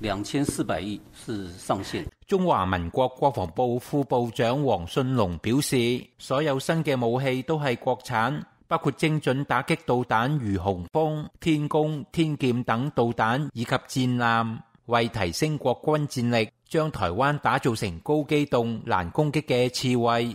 两千四百亿是上限。中华民国国防部副部长黄信龙表示，所有新嘅武器都系国产，包括精准打击导弹如雄风、天宫、天剑等导弹以及战舰，为提升国军战力，将台湾打造成高机动、难攻击嘅刺猬。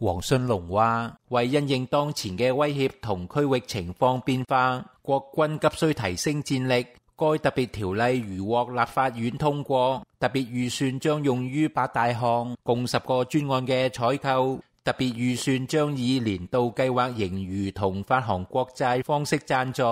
黄信龙话：为因应当前嘅威胁同区域情况变化，国军急需提升战力。该特别条例如获立法院通过，特别预算将用于八大项共十个专案嘅采购。特别预算将以年度计划盈余同发行国债方式赞助。